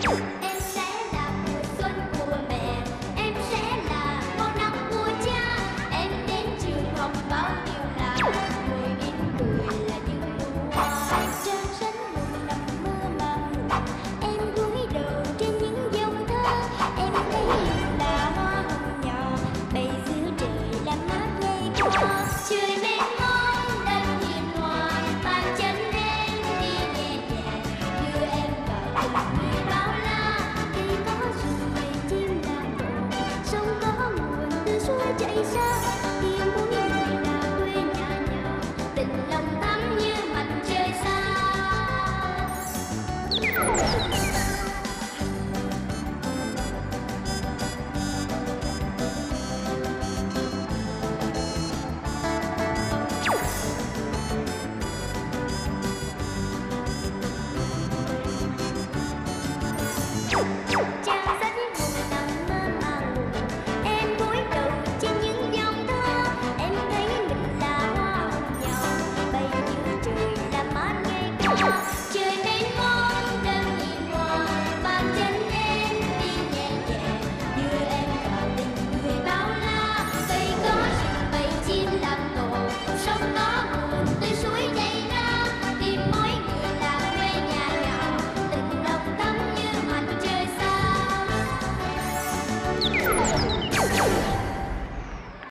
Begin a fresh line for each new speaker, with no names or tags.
Hey! 一下。